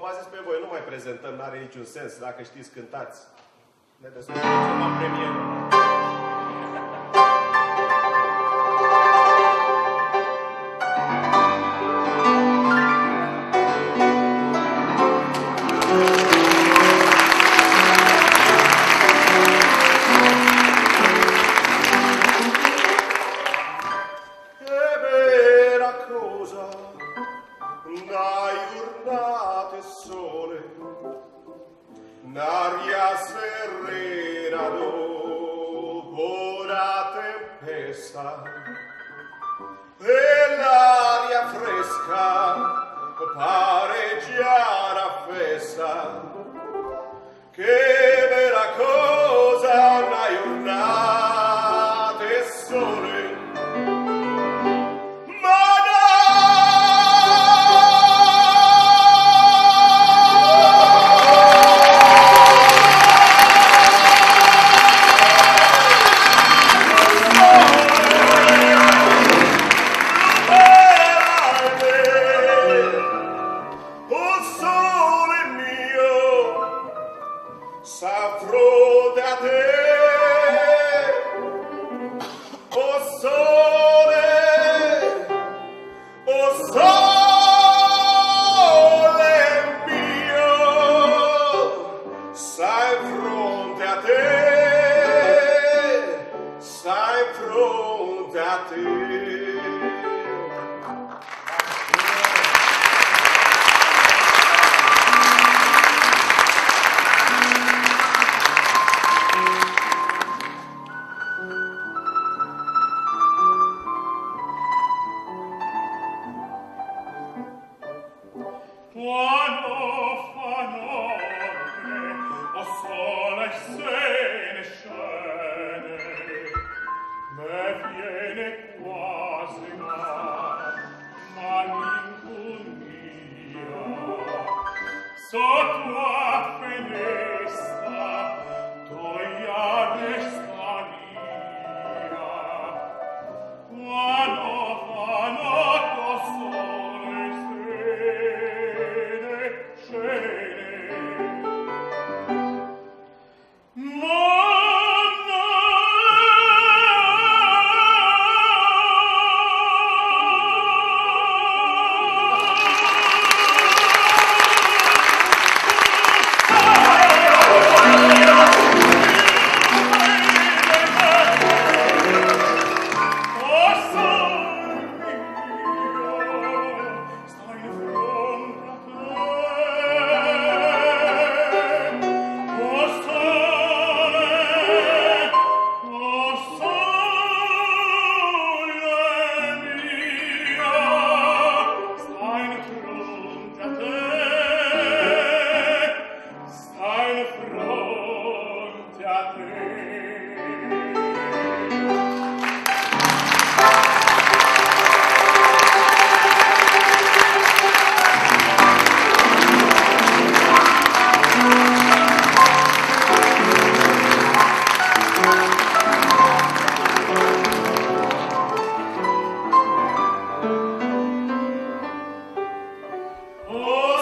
v-a zis pe voi, nu mai prezentăm, n-are niciun sens, dacă știți, cântați. Ne descurcăm la premieră. L'aria serena dopo la tempesta. E l'aria fresca pare già la festa. A te. Quando fa notte, o sole sene scene, so Oh!